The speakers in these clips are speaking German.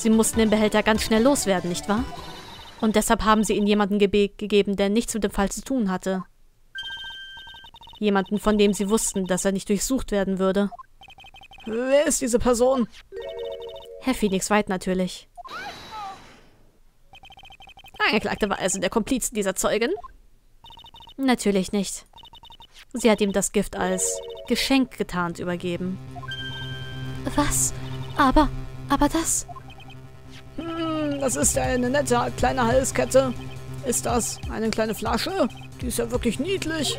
Sie mussten den Behälter ganz schnell loswerden, nicht wahr? Und deshalb haben sie ihn jemanden ge gegeben, der nichts mit dem Fall zu tun hatte. Jemanden, von dem sie wussten, dass er nicht durchsucht werden würde. Wer ist diese Person? Herr Phoenix White natürlich. Angeklagte war also der Kompliz dieser Zeugin? Natürlich nicht. Sie hat ihm das Gift als Geschenk getarnt übergeben. Was? Aber, aber das... Hm, das ist eine nette kleine Halskette. Ist das eine kleine Flasche? Die ist ja wirklich niedlich.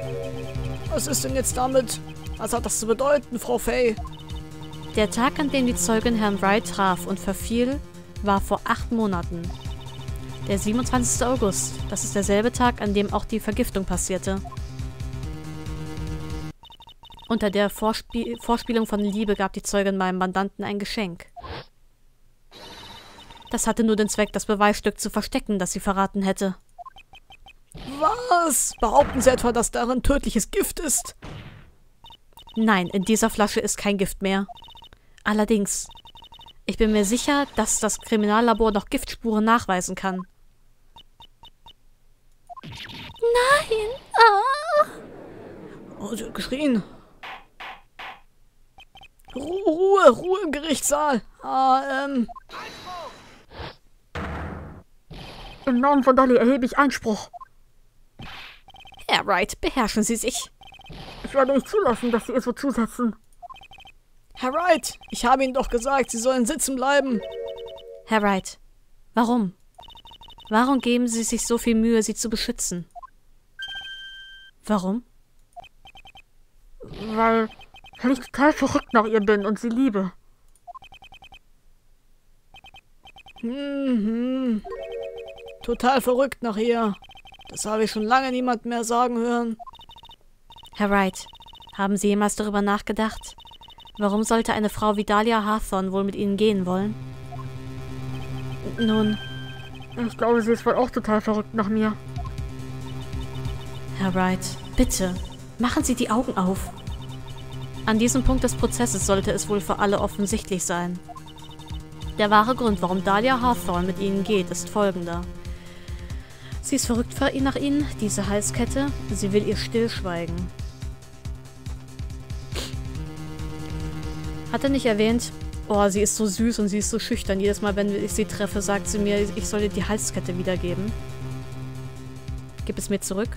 Was ist denn jetzt damit? Was hat das zu bedeuten, Frau Fay? Der Tag, an dem die Zeugin Herrn Wright traf und verfiel, war vor acht Monaten. Der 27. August. Das ist derselbe Tag, an dem auch die Vergiftung passierte. Unter der Vorspie Vorspielung von Liebe gab die Zeugin meinem Mandanten ein Geschenk. Das hatte nur den Zweck, das Beweisstück zu verstecken, das sie verraten hätte. Was? Behaupten Sie etwa, dass darin tödliches Gift ist? Nein, in dieser Flasche ist kein Gift mehr. Allerdings, ich bin mir sicher, dass das Kriminallabor noch Giftspuren nachweisen kann. Nein! Ah! Oh, sie hat geschrien. Ruhe, Ruhe im Gerichtssaal. Ah, ähm. Im Namen von Dolly erhebe ich Einspruch. Herr Wright, beherrschen Sie sich. Ich werde nicht zulassen, dass Sie ihr so zusetzen. Herr Wright, ich habe Ihnen doch gesagt, Sie sollen sitzen bleiben. Herr Wright, warum? Warum geben Sie sich so viel Mühe, sie zu beschützen? Warum? Weil, weil ich total verrückt nach ihr bin und sie liebe. Mhm. Total verrückt nach ihr. Das habe ich schon lange niemand mehr sagen hören. Herr Wright, haben Sie jemals darüber nachgedacht? Warum sollte eine Frau wie Dahlia Hawthorne wohl mit Ihnen gehen wollen? Nun, ich glaube, sie ist wohl auch total verrückt nach mir. Herr Wright, bitte, machen Sie die Augen auf. An diesem Punkt des Prozesses sollte es wohl für alle offensichtlich sein. Der wahre Grund, warum Dahlia Hawthorne mit Ihnen geht, ist folgender. Sie ist verrückt nach Ihnen, diese Halskette. Sie will ihr stillschweigen. Hat er nicht erwähnt, oh, sie ist so süß und sie ist so schüchtern. Jedes Mal, wenn ich sie treffe, sagt sie mir, ich soll ihr die Halskette wiedergeben. Gib es mir zurück.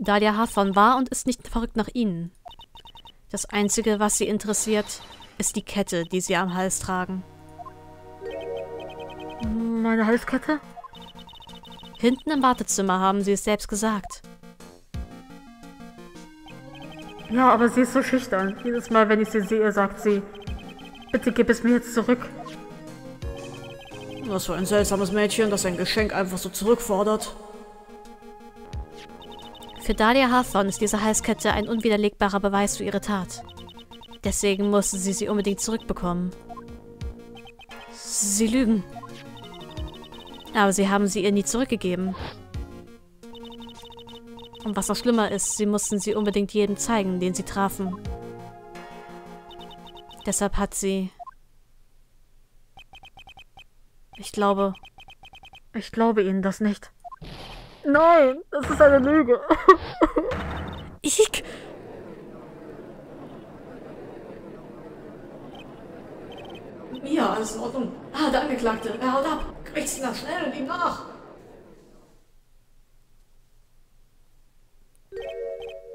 Dahlia Hawthorne war und ist nicht verrückt nach Ihnen. Das Einzige, was sie interessiert, ist die Kette, die sie am Hals tragen. Meine Halskette? Hinten im Wartezimmer haben sie es selbst gesagt. Ja, aber sie ist so schüchtern. Jedes Mal, wenn ich sie sehe, sagt sie, bitte gib es mir jetzt zurück. Was für ein seltsames Mädchen, das ein Geschenk einfach so zurückfordert. Für Dahlia Hawthorne ist diese Halskette ein unwiderlegbarer Beweis für ihre Tat. Deswegen musste sie sie unbedingt zurückbekommen. Sie lügen. Aber sie haben sie ihr nie zurückgegeben. Und was noch schlimmer ist, sie mussten sie unbedingt jedem zeigen, den sie trafen. Deshalb hat sie... Ich glaube... Ich glaube Ihnen das nicht. Nein, das ist eine Lüge. ich... Ja, alles in Ordnung. Ah, der Angeklagte. Er haut ab. Gerichtsdienst, schnell, ihm nach.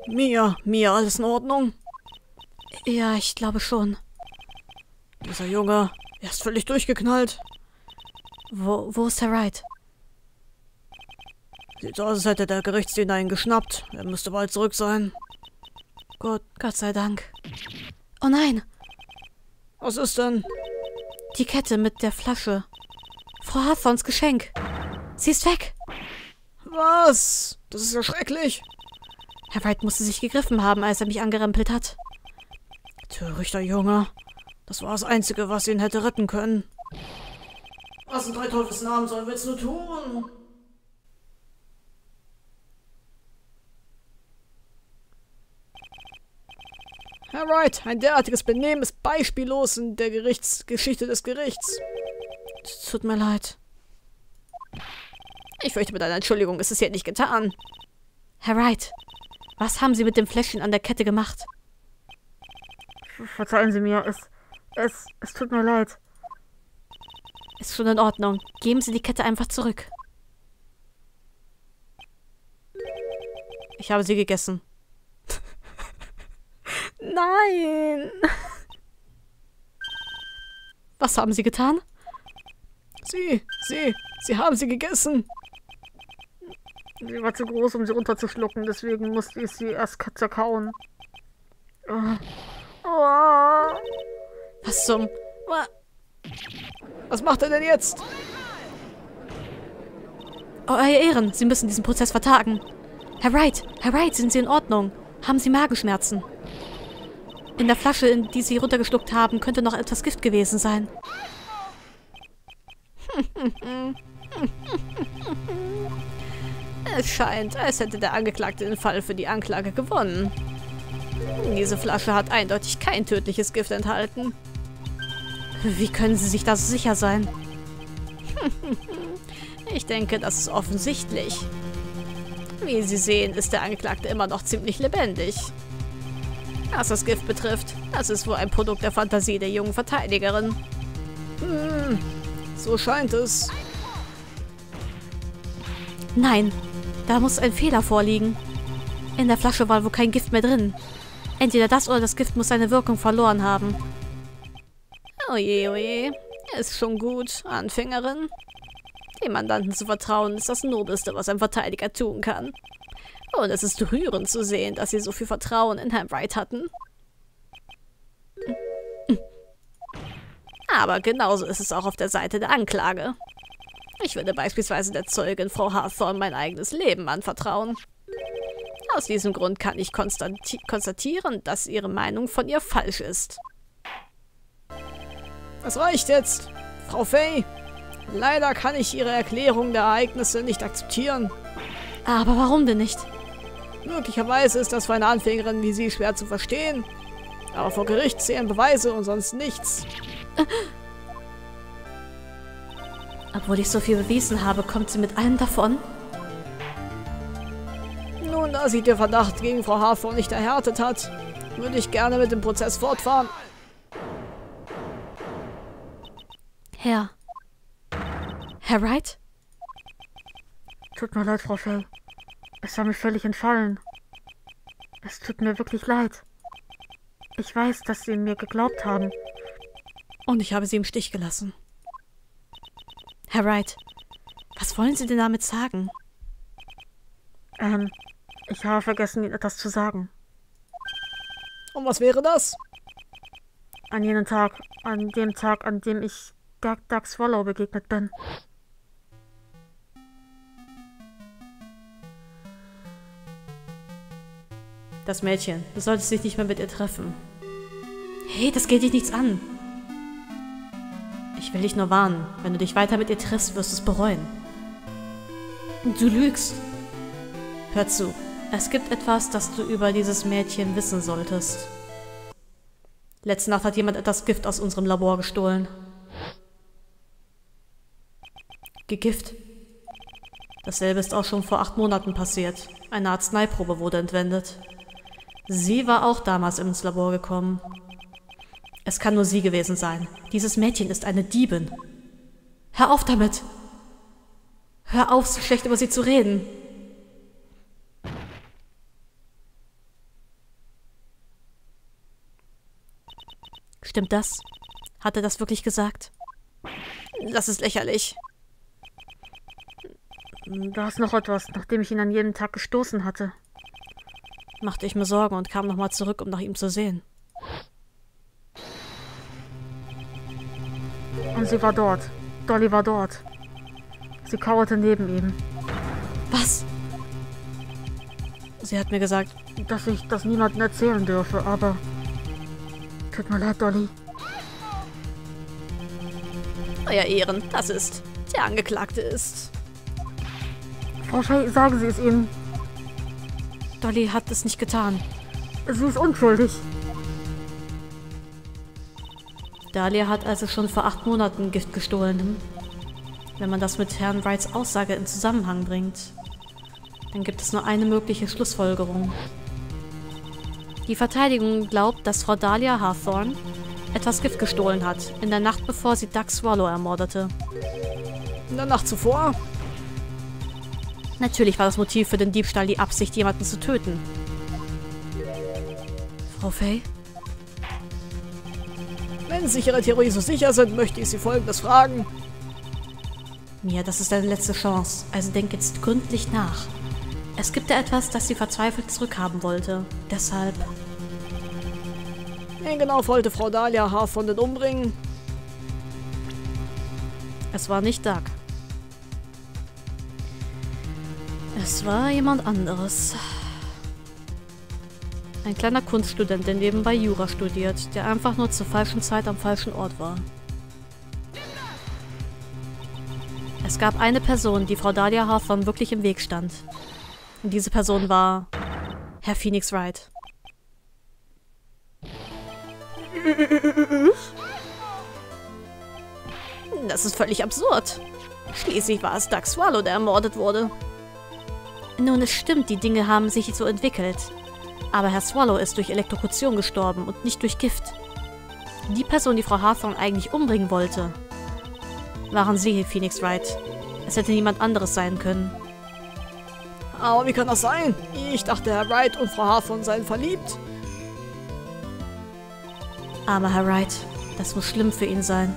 Mia, Mia, alles in Ordnung? Ja, ich glaube schon. Dieser Junge, er ist völlig durchgeknallt. Wo, wo ist Herr Wright? Sieht so aus, als hätte der Gerichtsdiener ihn geschnappt. Er müsste bald zurück sein. Gott, Gott sei Dank. Oh nein! Was ist denn? Die Kette mit der Flasche. Frau Hawthorns Geschenk. Sie ist weg. Was? Das ist ja schrecklich. Herr Wright musste sich gegriffen haben, als er mich angerempelt hat. Törichter Junge. Das war das Einzige, was ihn hätte retten können. Was in drei Teufels Namen sollen wir jetzt nur tun? Herr Wright, ein derartiges Benehmen ist beispiellos in der Gerichtsgeschichte des Gerichts. Es tut mir leid. Ich fürchte, mit einer Entschuldigung ist es hier nicht getan. Herr Wright, was haben Sie mit dem Fläschchen an der Kette gemacht? Verzeihen Sie mir, es, es, es tut mir leid. Ist schon in Ordnung. Geben Sie die Kette einfach zurück. Ich habe sie gegessen. Nein! Was haben Sie getan? Sie, sie, sie haben sie gegessen. Sie war zu groß, um sie runterzuschlucken, deswegen musste ich sie erst zerkauen. Oh. Oh. Was zum... Was macht er denn jetzt? Oh, Euer Ehren, Sie müssen diesen Prozess vertagen. Herr Wright, Herr Wright, sind Sie in Ordnung? Haben Sie Magenschmerzen? In der Flasche, in die Sie runtergeschluckt haben, könnte noch etwas Gift gewesen sein. Es scheint, als hätte der Angeklagte den Fall für die Anklage gewonnen. Diese Flasche hat eindeutig kein tödliches Gift enthalten. Wie können Sie sich da so sicher sein? ich denke, das ist offensichtlich. Wie Sie sehen, ist der Angeklagte immer noch ziemlich lebendig. Was das Gift betrifft, das ist wohl ein Produkt der Fantasie der jungen Verteidigerin. Hm, so scheint es. Nein, da muss ein Fehler vorliegen. In der Flasche war wohl kein Gift mehr drin. Entweder das oder das Gift muss seine Wirkung verloren haben. Oje, oje. Ist schon gut, Anfängerin. Dem Mandanten zu vertrauen ist das Nobelste, was ein Verteidiger tun kann. Und es ist rührend zu sehen, dass sie so viel Vertrauen in Herrn Wright hatten. Aber genauso ist es auch auf der Seite der Anklage. Ich würde beispielsweise der Zeugin Frau Hawthorne mein eigenes Leben anvertrauen. Aus diesem Grund kann ich konstatieren, dass ihre Meinung von ihr falsch ist. Das reicht jetzt, Frau Fay. Leider kann ich Ihre Erklärung der Ereignisse nicht akzeptieren. Aber warum denn nicht? Möglicherweise ist das für eine Anfängerin wie Sie schwer zu verstehen. Aber vor Gericht zählen Beweise und sonst nichts. Obwohl ich so viel bewiesen habe, kommt sie mit allem davon? Nun, da sich der Verdacht gegen Frau Harfor nicht erhärtet hat, würde ich gerne mit dem Prozess fortfahren. Herr. Herr Wright? Tut mir leid, Frau Fay. Es war mir völlig entfallen. Es tut mir wirklich leid. Ich weiß, dass Sie mir geglaubt haben. Und ich habe Sie im Stich gelassen. Herr Wright, was wollen Sie denn damit sagen? Ähm, ich habe vergessen, Ihnen etwas zu sagen. Und was wäre das? An jenem Tag, an dem Tag, an dem ich Doug Doug Swallow begegnet bin. Das Mädchen, du solltest dich nicht mehr mit ihr treffen. Hey, das geht dich nichts an. Ich will dich nur warnen. Wenn du dich weiter mit ihr triffst, wirst du es bereuen. Du lügst. Hör zu. Es gibt etwas, das du über dieses Mädchen wissen solltest. Letzte Nacht hat jemand etwas Gift aus unserem Labor gestohlen. Gegift. Dasselbe ist auch schon vor acht Monaten passiert. Eine Arzneiprobe wurde entwendet. Sie war auch damals ins Labor gekommen. Es kann nur sie gewesen sein. Dieses Mädchen ist eine Diebin. Hör auf damit! Hör auf, so schlecht über sie zu reden. Stimmt das? Hat er das wirklich gesagt? Das ist lächerlich. Da ist noch etwas, nachdem ich ihn an jedem Tag gestoßen hatte. Machte ich mir Sorgen und kam nochmal zurück, um nach ihm zu sehen. Und sie war dort. Dolly war dort. Sie kauerte neben ihm. Was? Sie hat mir gesagt, dass ich das niemandem erzählen dürfe, aber... Tut mir leid, Dolly. Euer Ehren, das ist... Der Angeklagte ist... Frau Shay, sagen Sie es ihm. Dolly hat es nicht getan. Sie ist unschuldig. Dahlia hat also schon vor acht Monaten Gift gestohlen. Wenn man das mit Herrn Wrights Aussage in Zusammenhang bringt, dann gibt es nur eine mögliche Schlussfolgerung. Die Verteidigung glaubt, dass Frau Dahlia Hawthorne etwas Gift gestohlen hat, in der Nacht bevor sie Doug Swallow ermordete. In der Nacht zuvor? Natürlich war das Motiv für den Diebstahl die Absicht, jemanden zu töten. Frau Fay? Wenn Sie sich Ihrer Theorie so sicher sind, möchte ich Sie folgendes fragen. Mia, das ist deine letzte Chance, also denk jetzt gründlich nach. Es gibt da etwas, das sie verzweifelt zurückhaben wollte. Deshalb... Wen genau wollte Frau Dahlia Hawthorne denn umbringen? Es war nicht Doug. Es war jemand anderes. Ein kleiner Kunststudent, der nebenbei Jura studiert, der einfach nur zur falschen Zeit am falschen Ort war. Es gab eine Person, die Frau Dahlia Hawthorne wirklich im Weg stand. Und diese Person war Herr Phoenix Wright. Das ist völlig absurd. Schließlich war es Doug Swallow, der ermordet wurde. Nun, es stimmt, die Dinge haben sich so entwickelt. Aber Herr Swallow ist durch Elektrokution gestorben und nicht durch Gift. Die Person, die Frau Hawthorne eigentlich umbringen wollte, waren Sie, Phoenix Wright. Es hätte niemand anderes sein können. Aber wie kann das sein? Ich dachte, Herr Wright und Frau Hawthorne seien verliebt. Aber Herr Wright, das muss schlimm für ihn sein.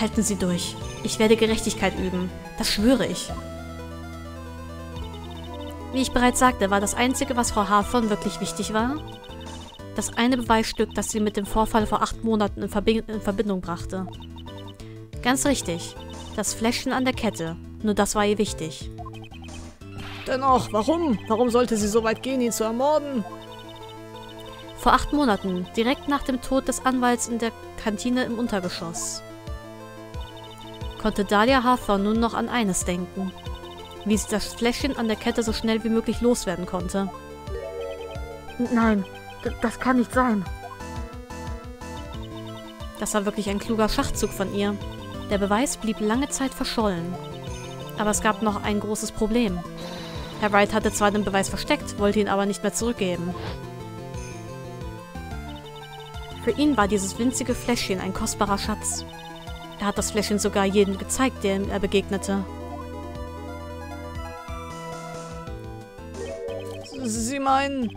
Halten Sie durch. Ich werde Gerechtigkeit üben. Das schwöre ich. Wie ich bereits sagte, war das Einzige, was Frau Hawthorne wirklich wichtig war, das eine Beweisstück, das sie mit dem Vorfall vor acht Monaten in, Verbi in Verbindung brachte. Ganz richtig. Das Fläschchen an der Kette. Nur das war ihr wichtig. Dennoch, warum? Warum sollte sie so weit gehen, ihn zu ermorden? Vor acht Monaten, direkt nach dem Tod des Anwalts in der Kantine im Untergeschoss, konnte Dahlia Hawthorne nun noch an eines denken. Wie sie das Fläschchen an der Kette so schnell wie möglich loswerden konnte. Nein, das kann nicht sein. Das war wirklich ein kluger Schachzug von ihr. Der Beweis blieb lange Zeit verschollen. Aber es gab noch ein großes Problem. Herr Wright hatte zwar den Beweis versteckt, wollte ihn aber nicht mehr zurückgeben. Für ihn war dieses winzige Fläschchen ein kostbarer Schatz. Er hat das Fläschchen sogar jedem gezeigt, dem er begegnete. Meinen,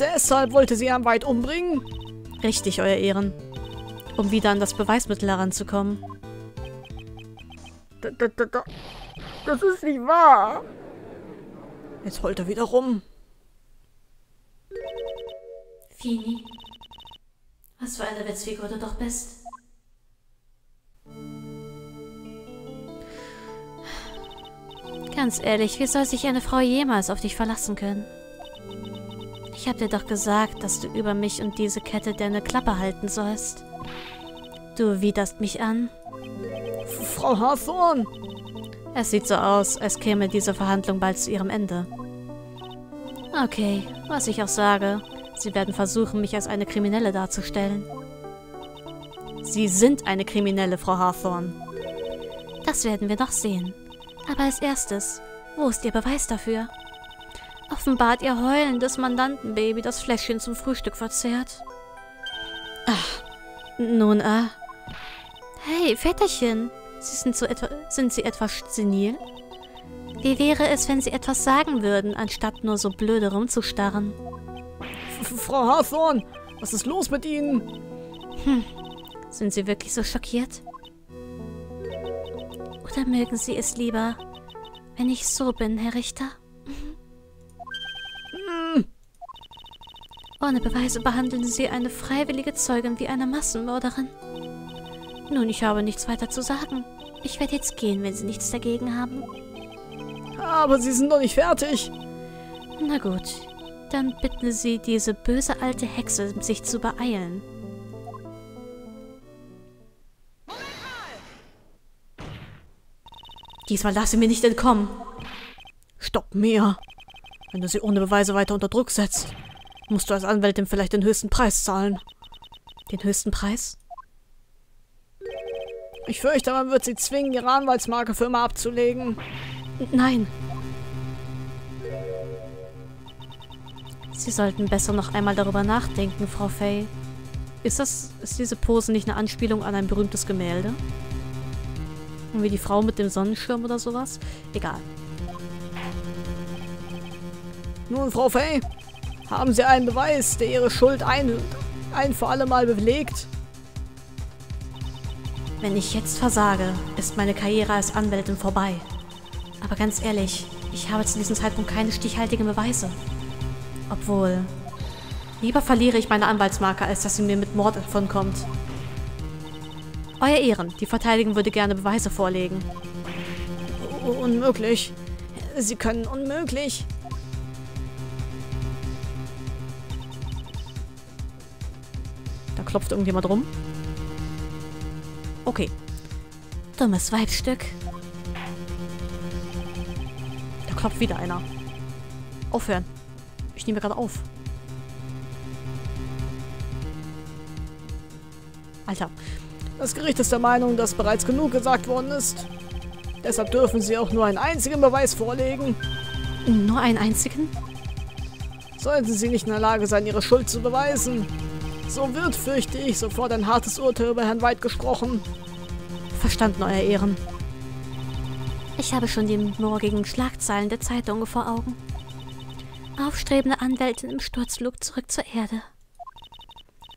deshalb wollte sie Herrn White umbringen? Richtig, Euer Ehren. Um wieder an das Beweismittel heranzukommen. Das ist nicht wahr. Jetzt heult er wieder rum. Fini, was für eine Witzfigur du doch bist. Ganz ehrlich, wie soll sich eine Frau jemals auf dich verlassen können? Ich hab dir doch gesagt, dass du über mich und diese Kette deine Klappe halten sollst. Du widerst mich an. Frau Hawthorne! Es sieht so aus, als käme diese Verhandlung bald zu ihrem Ende. Okay, was ich auch sage, sie werden versuchen, mich als eine Kriminelle darzustellen. Sie sind eine Kriminelle, Frau Hawthorne. Das werden wir noch sehen. Aber als erstes, wo ist Ihr Beweis dafür? Offenbart Ihr heulendes Mandantenbaby das Fläschchen zum Frühstück verzehrt. Ach, nun, äh. Hey, Väterchen, Sie sind, so etwa, sind Sie etwas senil? Wie wäre es, wenn Sie etwas sagen würden, anstatt nur so blöde rumzustarren? Frau Hawthorne, was ist los mit Ihnen? Hm, sind Sie wirklich so schockiert? Oder mögen Sie es lieber, wenn ich so bin, Herr Richter? Hm. Ohne Beweise behandeln Sie eine freiwillige Zeugin wie eine Massenmörderin. Nun, ich habe nichts weiter zu sagen. Ich werde jetzt gehen, wenn Sie nichts dagegen haben. Aber Sie sind noch nicht fertig. Na gut, dann bitten Sie diese böse alte Hexe, sich zu beeilen. Diesmal darf sie mir nicht entkommen. Stopp, Mia. Wenn du sie ohne Beweise weiter unter Druck setzt, musst du als Anwältin vielleicht den höchsten Preis zahlen. Den höchsten Preis? Ich fürchte, man wird sie zwingen, ihre Anwaltsmarke für immer abzulegen. Nein. Sie sollten besser noch einmal darüber nachdenken, Frau Fay. Ist das, ist diese Pose nicht eine Anspielung an ein berühmtes Gemälde? Wie die Frau mit dem Sonnenschirm oder sowas? Egal. Nun, Frau Fay, haben Sie einen Beweis, der Ihre Schuld ein, ein für alle Mal belegt? Wenn ich jetzt versage, ist meine Karriere als Anwältin vorbei. Aber ganz ehrlich, ich habe zu diesem Zeitpunkt keine stichhaltigen Beweise. Obwohl, lieber verliere ich meine Anwaltsmarke, als dass sie mir mit Mord davonkommt. Euer Ehren, die Verteidigung würde gerne Beweise vorlegen. Unmöglich. Sie können unmöglich. Klopft irgendjemand rum. Okay. Dummes Weibstück. Da klopft wieder einer. Aufhören. Ich nehme gerade auf. Alter. Das Gericht ist der Meinung, dass bereits genug gesagt worden ist. Deshalb dürfen Sie auch nur einen einzigen Beweis vorlegen. Nur einen einzigen? Sollten Sie nicht in der Lage sein, Ihre Schuld zu beweisen, so wird, fürchte ich, sofort ein hartes Urteil über Herrn White gesprochen. Verstanden, Euer Ehren. Ich habe schon die morgigen Schlagzeilen der Zeitung vor Augen. Aufstrebende Anwältin im Sturzflug zurück zur Erde.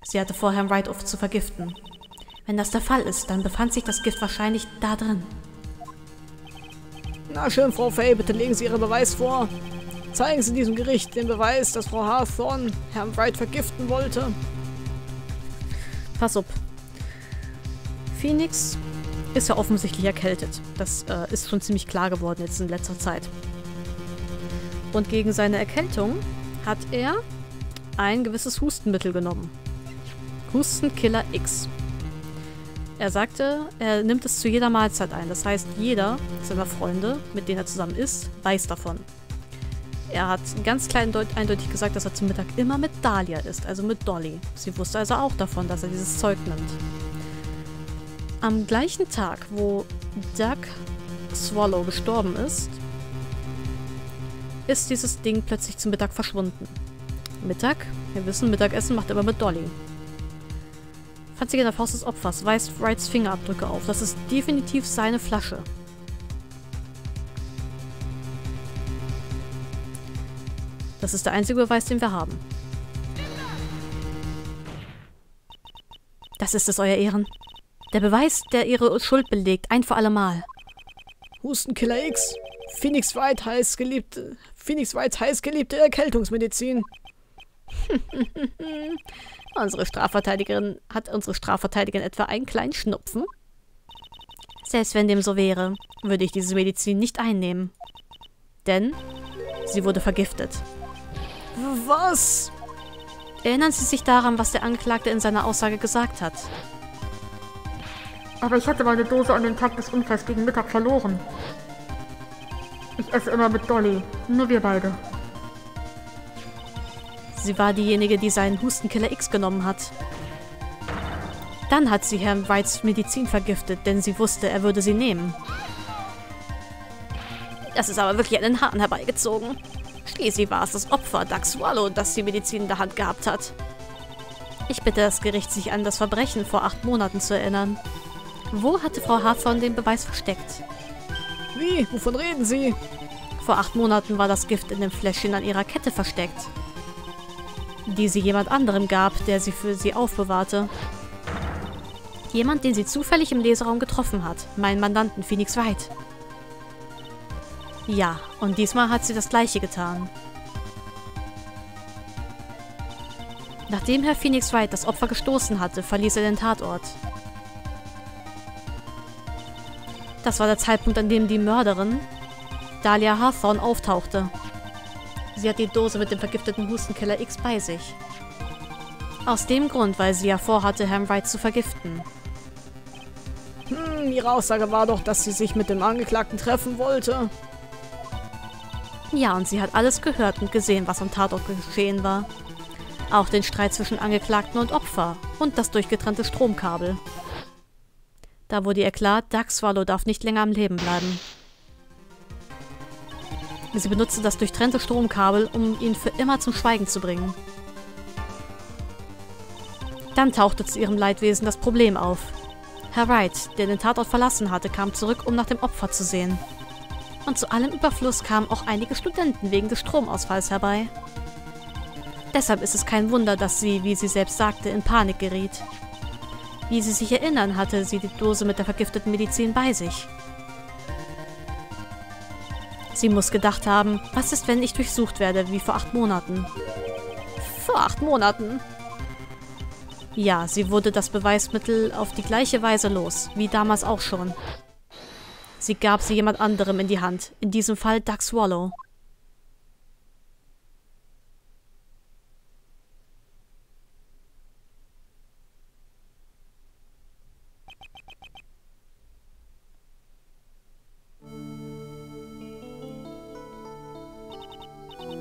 Sie hatte vor, Herrn Wright oft zu vergiften. Wenn das der Fall ist, dann befand sich das Gift wahrscheinlich da drin. Na schön, Frau Fay, bitte legen Sie Ihren Beweis vor. Zeigen Sie diesem Gericht den Beweis, dass Frau Hawthorne Herrn Wright vergiften wollte. Pass auf. Phoenix ist ja offensichtlich erkältet. Das äh, ist schon ziemlich klar geworden jetzt in letzter Zeit. Und gegen seine Erkältung hat er ein gewisses Hustenmittel genommen. Hustenkiller X. Er sagte, er nimmt es zu jeder Mahlzeit ein. Das heißt, jeder seiner Freunde, mit denen er zusammen ist, weiß davon. Er hat ganz klein eindeutig gesagt, dass er zum Mittag immer mit Dahlia ist, also mit Dolly. Sie wusste also auch davon, dass er dieses Zeug nimmt. Am gleichen Tag, wo Doug Swallow gestorben ist, ist dieses Ding plötzlich zum Mittag verschwunden. Mittag? Wir wissen, Mittagessen macht er immer mit Dolly. Sich in der Faust des Opfers, weist Wrights Fingerabdrücke auf. Das ist definitiv seine Flasche. Das ist der einzige Beweis, den wir haben. Das ist es, Euer Ehren. Der Beweis, der ihre Schuld belegt, ein für alle Mal. Hustenkiller X. Phoenix White heiß geliebte, Phoenix Whites heißgeliebte Erkältungsmedizin. unsere Strafverteidigerin hat unsere Strafverteidigerin etwa einen kleinen Schnupfen? Selbst wenn dem so wäre, würde ich diese Medizin nicht einnehmen. Denn sie wurde vergiftet. Was? Erinnern Sie sich daran, was der Angeklagte in seiner Aussage gesagt hat? Aber ich hatte meine Dose an dem Tag des Unfalls gegen Mittag verloren. Ich esse immer mit Dolly. Nur wir beide. Sie war diejenige, die seinen Hustenkiller X genommen hat. Dann hat sie Herrn Whites Medizin vergiftet, denn sie wusste, er würde sie nehmen. Das ist aber wirklich an den Haaren herbeigezogen. Schließlich war es das Opfer, Doug Swallow, das die Medizin in der Hand gehabt hat. Ich bitte das Gericht, sich an das Verbrechen vor acht Monaten zu erinnern. Wo hatte Frau Hawthorne den Beweis versteckt? Wie? Wovon reden Sie? Vor acht Monaten war das Gift in dem Fläschchen an ihrer Kette versteckt. Die sie jemand anderem gab, der sie für sie aufbewahrte. Jemand, den sie zufällig im Leseraum getroffen hat. Meinen Mandanten Phoenix White. Ja, und diesmal hat sie das gleiche getan. Nachdem Herr Phoenix Wright das Opfer gestoßen hatte, verließ er den Tatort. Das war der Zeitpunkt, an dem die Mörderin, Dahlia Hawthorne, auftauchte. Sie hat die Dose mit dem vergifteten Hustenkiller X bei sich. Aus dem Grund, weil sie ja vorhatte, Herrn Wright zu vergiften. Hm, ihre Aussage war doch, dass sie sich mit dem Angeklagten treffen wollte. Ja, und sie hat alles gehört und gesehen, was am Tatort geschehen war. Auch den Streit zwischen Angeklagten und Opfer und das durchgetrennte Stromkabel. Da wurde ihr klar, Dark Swallow darf nicht länger am Leben bleiben. Sie benutzte das durchtrennte Stromkabel, um ihn für immer zum Schweigen zu bringen. Dann tauchte zu ihrem Leidwesen das Problem auf. Herr Wright, der den Tatort verlassen hatte, kam zurück, um nach dem Opfer zu sehen. Und zu allem Überfluss kamen auch einige Studenten wegen des Stromausfalls herbei. Deshalb ist es kein Wunder, dass sie, wie sie selbst sagte, in Panik geriet. Wie sie sich erinnern, hatte sie die Dose mit der vergifteten Medizin bei sich. Sie muss gedacht haben, was ist, wenn ich durchsucht werde, wie vor acht Monaten? Vor acht Monaten? Ja, sie wurde das Beweismittel auf die gleiche Weise los, wie damals auch schon. Sie gab sie jemand anderem in die Hand, in diesem Fall Doug Swallow.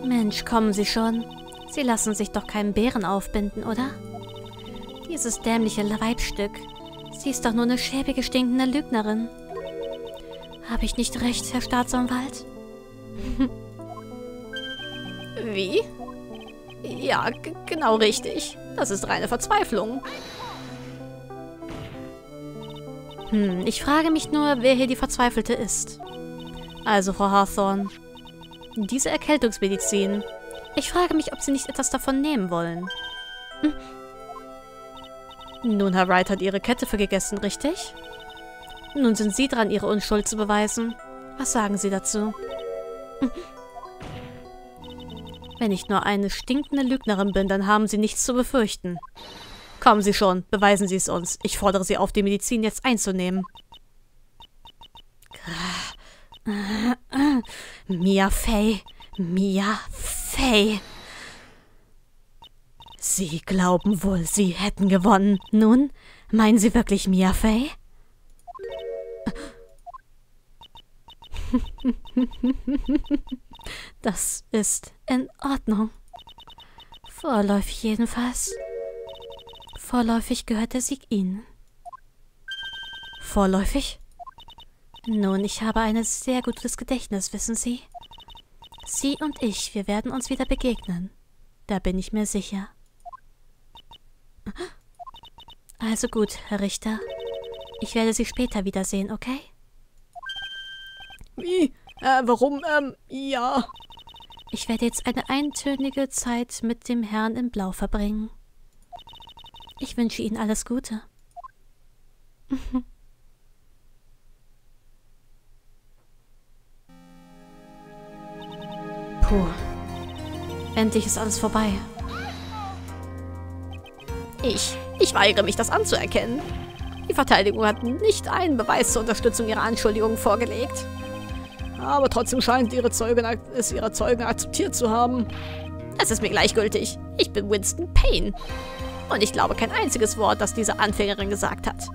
Mensch, kommen Sie schon. Sie lassen sich doch keinen Bären aufbinden, oder? Dieses dämliche Weibstück. Sie ist doch nur eine schäbige, stinkende Lügnerin. Habe ich nicht recht, Herr Staatsanwalt? Wie? Ja, genau richtig. Das ist reine Verzweiflung. Hm, ich frage mich nur, wer hier die Verzweifelte ist. Also, Frau Hawthorne, diese Erkältungsmedizin. Ich frage mich, ob Sie nicht etwas davon nehmen wollen. Hm. Nun, Herr Wright hat Ihre Kette vergessen, richtig? Nun sind Sie dran, Ihre Unschuld zu beweisen. Was sagen Sie dazu? Wenn ich nur eine stinkende Lügnerin bin, dann haben Sie nichts zu befürchten. Kommen Sie schon, beweisen Sie es uns. Ich fordere Sie auf, die Medizin jetzt einzunehmen. Mia Fey, Mia Fey. Sie glauben wohl, Sie hätten gewonnen. Nun, meinen Sie wirklich Mia Fey? Das ist in Ordnung. Vorläufig jedenfalls. Vorläufig gehört der Sieg Ihnen. Vorläufig? Nun, ich habe ein sehr gutes Gedächtnis, wissen Sie. Sie und ich, wir werden uns wieder begegnen. Da bin ich mir sicher. Also gut, Herr Richter. Ich werde Sie später wiedersehen, okay? Wie? Äh, warum? Ähm, ja. Ich werde jetzt eine eintönige Zeit mit dem Herrn in Blau verbringen. Ich wünsche Ihnen alles Gute. Puh. Endlich ist alles vorbei. Ich, ich weigere mich, das anzuerkennen. Die Verteidigung hat nicht einen Beweis zur Unterstützung ihrer Anschuldigungen vorgelegt. Aber trotzdem scheint ihre Zeugin, es ihre Zeugen akzeptiert zu haben. Es ist mir gleichgültig. Ich bin Winston Payne. Und ich glaube kein einziges Wort, das diese Anfängerin gesagt hat.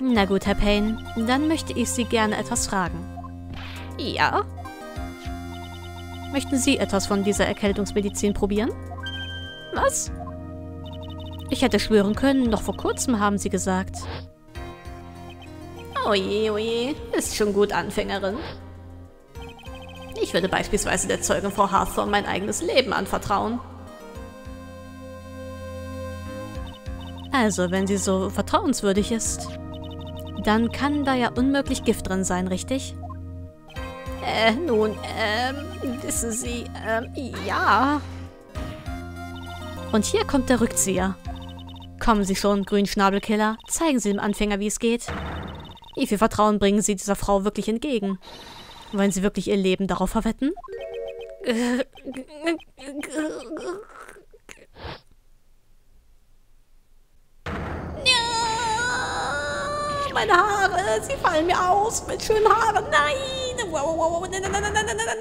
Na gut, Herr Payne. Dann möchte ich Sie gerne etwas fragen. Ja? Möchten Sie etwas von dieser Erkältungsmedizin probieren? Was? Ich hätte schwören können, noch vor kurzem haben Sie gesagt. Oje, oje, ist schon gut, Anfängerin. Ich würde beispielsweise der Zeugin Frau Hawthorne mein eigenes Leben anvertrauen. Also, wenn sie so vertrauenswürdig ist, dann kann da ja unmöglich Gift drin sein, richtig? Äh, nun, ähm, wissen Sie, ähm, ja. Und hier kommt der Rückzieher. Kommen Sie schon, Grünschnabelkiller. Zeigen Sie dem Anfänger, wie es geht. Wie viel Vertrauen bringen Sie dieser Frau wirklich entgegen? Wollen Sie wirklich Ihr Leben darauf verwetten? Meine Haare, sie fallen mir aus mit schönen Haaren. Nein! Wow, wow, wow, nein, nein, nein, nein, nein, nein,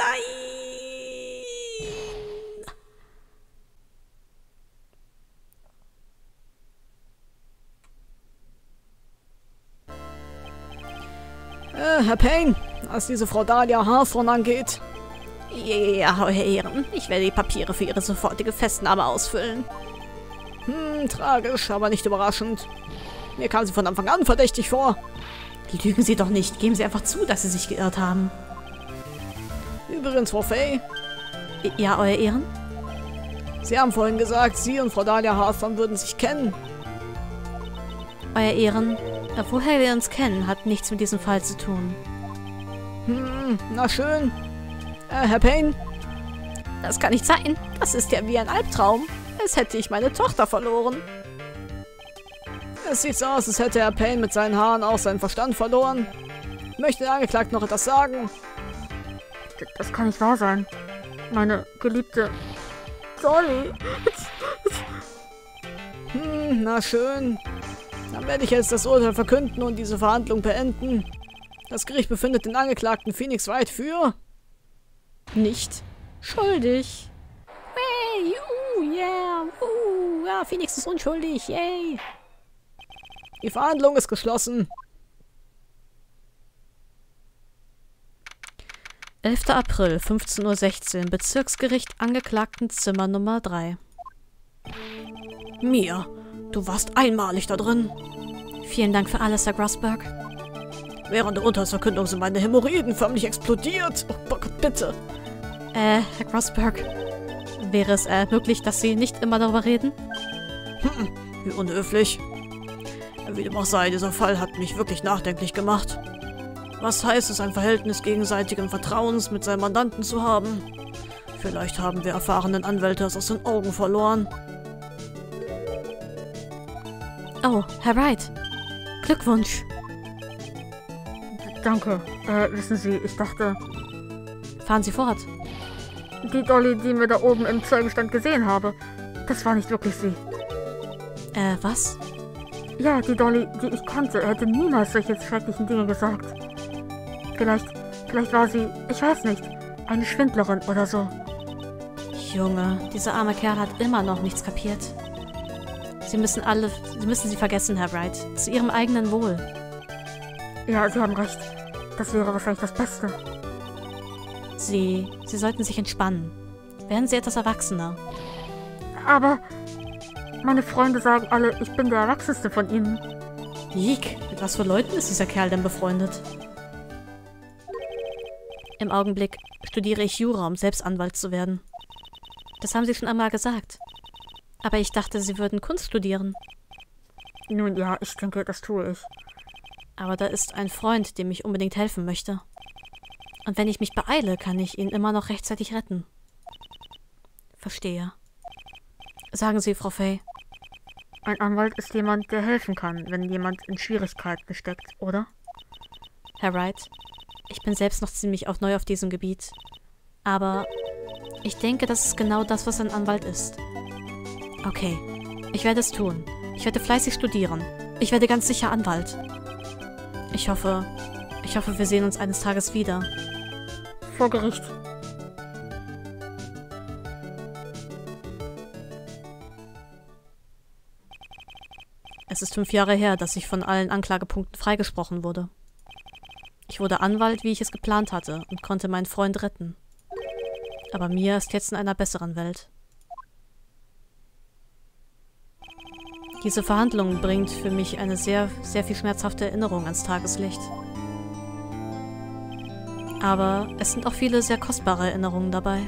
Herr Payne, was diese Frau Dahlia Hawthorne angeht. Ja, Herr Ehren, ich werde die Papiere für Ihre sofortige Festnahme ausfüllen. Hm, tragisch, aber nicht überraschend. Mir kam sie von Anfang an verdächtig vor. Lügen Sie doch nicht. Geben Sie einfach zu, dass Sie sich geirrt haben. Übrigens, Frau Fay, Ja, Euer Ehren? Sie haben vorhin gesagt, Sie und Frau Dahlia Hawthorne würden sich kennen. Euer Ehren, woher wir uns kennen, hat nichts mit diesem Fall zu tun. Hm, na schön. Äh, Herr Payne, Das kann nicht sein. das ist ja wie ein Albtraum. Als hätte ich meine Tochter verloren. Es sieht so aus, als hätte Herr Payne mit seinen Haaren auch seinen Verstand verloren. Möchte der Angeklagte noch etwas sagen? Das kann nicht wahr sein. Meine geliebte Dolly. Hm, na schön. Dann werde ich jetzt das Urteil verkünden und diese Verhandlung beenden. Das Gericht befindet den Angeklagten Phoenix Wright für... Nicht schuldig. Hey, uh, yeah, uh, ja, Phoenix ist unschuldig, yay. Die Verhandlung ist geschlossen. 11. April, 15.16 Uhr, Bezirksgericht Angeklagtenzimmer Nummer 3. Mia, du warst einmalig da drin. Vielen Dank für alles, Herr Grossberg. Während der Urteilsverkündung sind meine Hämorrhoiden förmlich explodiert. Oh Gott, bitte. Äh, Herr Grossberg, wäre es äh, möglich, dass Sie nicht immer darüber reden? Hm, wie unhöflich. Wie dem auch sei, dieser Fall hat mich wirklich nachdenklich gemacht. Was heißt es, ein Verhältnis gegenseitigen Vertrauens mit seinem Mandanten zu haben? Vielleicht haben wir erfahrenen Anwälte es aus den Augen verloren. Oh, Herr Wright. Glückwunsch. Danke. Äh, wissen Sie, ich dachte, Fahren Sie fort. die Dolly, die mir da oben im Zeugenstand gesehen habe, das war nicht wirklich sie. Äh, was? Ja, die Dolly, die ich kannte, hätte niemals solche schrecklichen Dinge gesagt. Vielleicht, vielleicht war sie, ich weiß nicht, eine Schwindlerin oder so. Junge, dieser arme Kerl hat immer noch nichts kapiert. Sie müssen alle, Sie müssen sie vergessen, Herr Wright. Zu Ihrem eigenen Wohl. Ja, Sie haben recht. Das wäre wahrscheinlich das Beste. Sie, Sie sollten sich entspannen. Werden Sie etwas erwachsener. Aber meine Freunde sagen alle, ich bin der Erwachsenste von ihnen. Jeek, mit was für Leuten ist dieser Kerl denn befreundet? Im Augenblick studiere ich Jura, um selbst Anwalt zu werden. Das haben Sie schon einmal gesagt. Aber ich dachte, Sie würden Kunst studieren. Nun ja, ich denke, das tue ich. Aber da ist ein Freund, dem ich unbedingt helfen möchte. Und wenn ich mich beeile, kann ich ihn immer noch rechtzeitig retten. Verstehe. Sagen Sie, Frau Fay, Ein Anwalt ist jemand, der helfen kann, wenn jemand in Schwierigkeiten steckt, oder? Herr Wright, ich bin selbst noch ziemlich auf neu auf diesem Gebiet. Aber ich denke, das ist genau das, was ein Anwalt ist. Okay, ich werde es tun. Ich werde fleißig studieren. Ich werde ganz sicher Anwalt. Ich hoffe, ich hoffe, wir sehen uns eines Tages wieder. Vor Gericht. Es ist fünf Jahre her, dass ich von allen Anklagepunkten freigesprochen wurde. Ich wurde Anwalt, wie ich es geplant hatte, und konnte meinen Freund retten. Aber Mia ist jetzt in einer besseren Welt. Diese Verhandlung bringt für mich eine sehr, sehr viel schmerzhafte Erinnerung ans Tageslicht. Aber es sind auch viele sehr kostbare Erinnerungen dabei.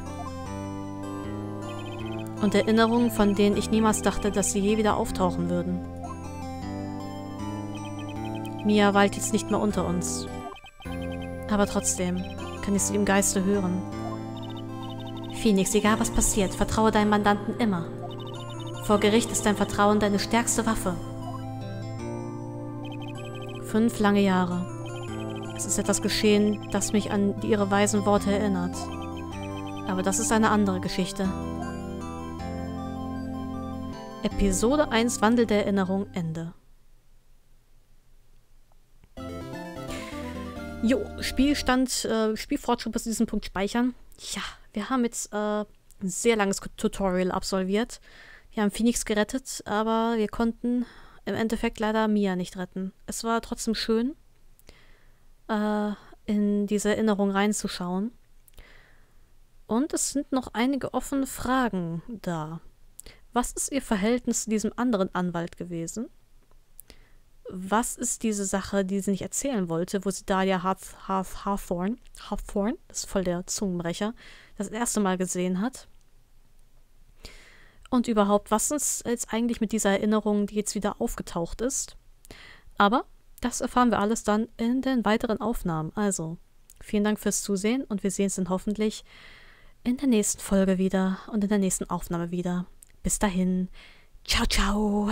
Und Erinnerungen, von denen ich niemals dachte, dass sie je wieder auftauchen würden. Mia weilt jetzt nicht mehr unter uns. Aber trotzdem kann ich sie im Geiste hören. Phoenix, egal was passiert, vertraue deinem Mandanten immer. Vor Gericht ist dein Vertrauen deine stärkste Waffe. Fünf lange Jahre. Es ist etwas geschehen, das mich an ihre weisen Worte erinnert. Aber das ist eine andere Geschichte. Episode 1 Wandel der Erinnerung Ende. Jo, Spielstand, äh, Spielfortschritt bis zu diesem Punkt speichern. Ja, wir haben jetzt äh, ein sehr langes Tutorial absolviert. Wir haben Phoenix gerettet, aber wir konnten im Endeffekt leider Mia nicht retten. Es war trotzdem schön, äh, in diese Erinnerung reinzuschauen. Und es sind noch einige offene Fragen da. Was ist Ihr Verhältnis zu diesem anderen Anwalt gewesen? was ist diese Sache, die sie nicht erzählen wollte, wo sie Dahlia Hath, Hawthorne, Hawthorne, das ist voll der Zungenbrecher, das erste Mal gesehen hat. Und überhaupt, was uns jetzt eigentlich mit dieser Erinnerung, die jetzt wieder aufgetaucht ist. Aber das erfahren wir alles dann in den weiteren Aufnahmen. Also, vielen Dank fürs Zusehen und wir sehen uns dann hoffentlich in der nächsten Folge wieder und in der nächsten Aufnahme wieder. Bis dahin. Ciao, ciao.